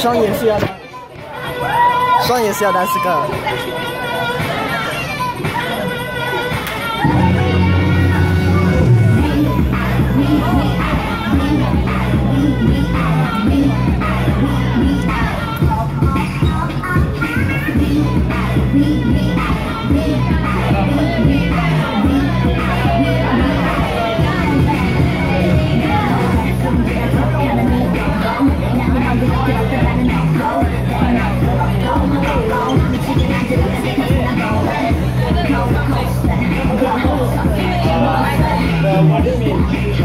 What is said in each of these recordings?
双眼是要的，双眼是要单四个。所以说，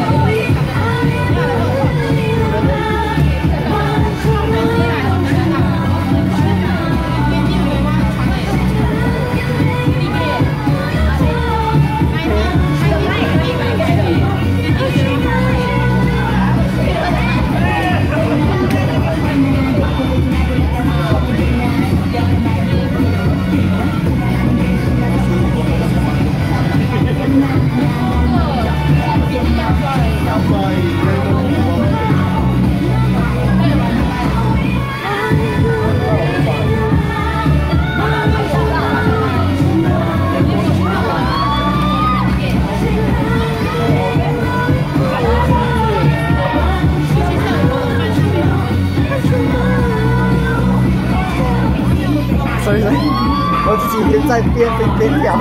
我自己边在边边边跳。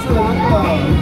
是那个。